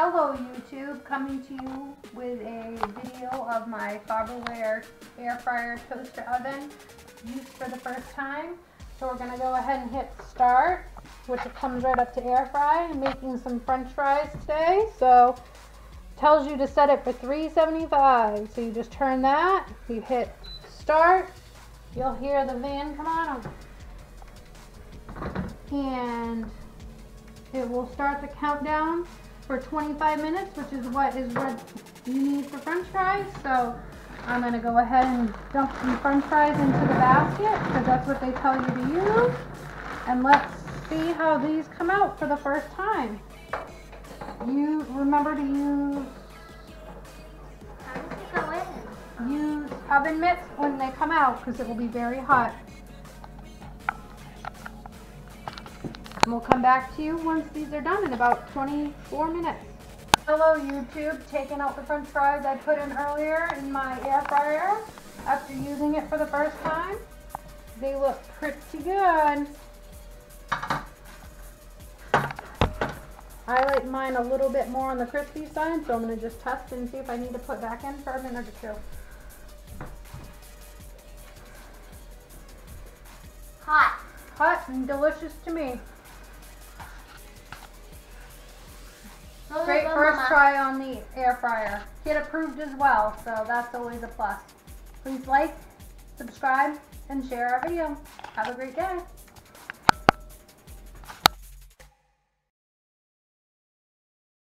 Hello YouTube, coming to you with a video of my Farberware air fryer toaster oven used for the first time. So we're going to go ahead and hit start, which comes right up to air fry. I'm making some french fries today, so tells you to set it for 375. So you just turn that, you hit start, you'll hear the van come on, and it will start the countdown for 25 minutes, which is what is what you need for french fries. So I'm gonna go ahead and dump some french fries into the basket because that's what they tell you to use. And let's see how these come out for the first time. You remember to use use oven mitts when they come out because it will be very hot. And we'll come back to you once these are done in about 24 minutes. Hello YouTube, taking out the french fries I put in earlier in my air fryer after using it for the first time. They look pretty good. I like mine a little bit more on the crispy side, so I'm going to just test and see if I need to put back in for a minute or two. Hot. Hot and delicious to me. Great first try on the air fryer. Get approved as well, so that's always a plus. Please like, subscribe, and share our video. Have a great day.